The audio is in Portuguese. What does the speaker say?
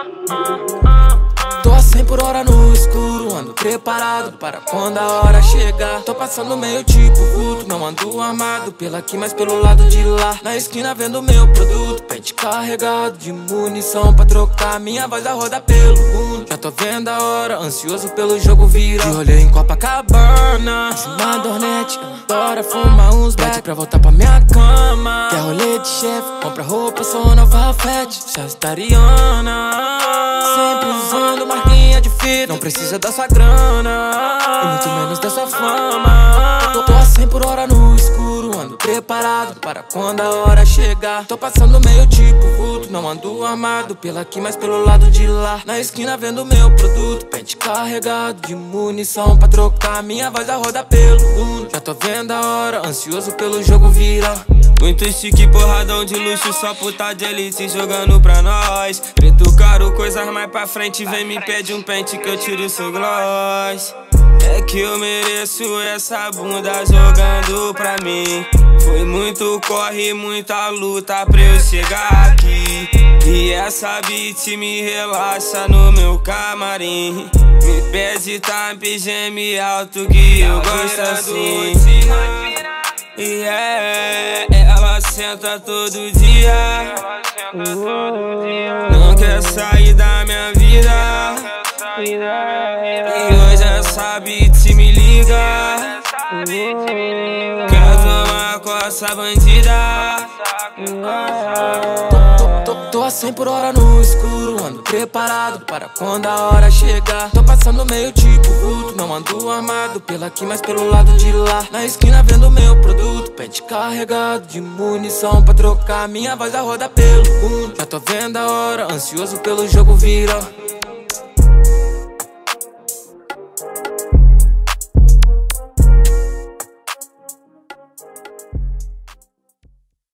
uh, uh. Por hora no escuro, ando preparado para quando a hora chegar. Tô passando meio tipo vulto, não ando armado pela aqui, mas pelo lado de lá. Na esquina vendo meu produto, pente carregado de munição pra trocar. Minha voz a roda pelo mundo. Já tô vendo a hora, ansioso pelo jogo vira. De rolê em Copacabana, uma dornete, adora fumar uns back pra voltar pra minha cama. Quer rolê de chefe, compra roupa, sou nova fete, sagitariana. Sempre usando de fita Não precisa da sua grana E muito menos da sua fama. Tô, tô a 100 por hora no escuro Ando preparado para quando a hora chegar. Tô passando meio tipo vulto Não ando armado pela aqui, mas pelo lado de lá. Na esquina vendo meu produto Pente carregado de munição pra trocar. Minha voz a roda pelo mundo. Já tô vendo a hora, ansioso pelo jogo virar muito chique, porradão de luxo, só puta de elite jogando pra nós. Preto caro, coisas mais pra frente, vem me pede um pente que eu tiro seu gloss. É que eu mereço essa bunda jogando pra mim. Foi muito corre, muita luta pra eu chegar aqui. E essa beat me relaxa no meu camarim. Me pede tá em alto que eu gosto assim. E é, ela senta todo dia. Não quer sair da minha vida. E hoje essa beat me liga. Quer tomar com essa bandida. Tô, tô a 100 por hora no escuro, ando preparado para quando a hora chegar. Tô passando meio tipo vulto, não ando armado pela aqui, mas pelo lado de lá. Na esquina vendo meu produto, carregado de munição pra trocar. Minha voz a roda pelo mundo. Já tô vendo a hora, ansioso pelo jogo virar.